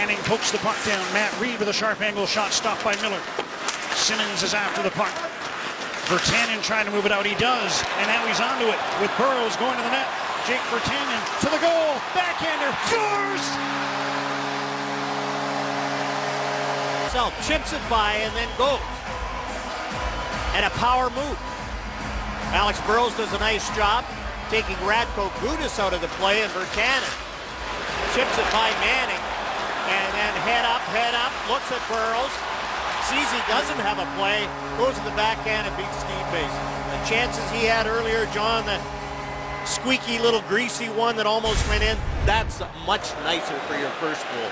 Manning pokes the puck down. Matt Read with a sharp angle shot stopped by Miller. Simmonds is after the puck. Virtanen trying to move it out. He does. And now he's onto it with Burrows going to the net. Jake Virtanen to the goal. Backhander. Scores! Self chips it by and then goes. And a power move. Alex Burrows does a nice job taking Radko Gudas out of the play and Virtanen chips it by Manning head up, head up, looks at Burrows, sees he doesn't have a play, goes to the backhand and beats Steve Mason. The chances he had earlier, John, the squeaky little greasy one that almost went in, that's much nicer for your first goal.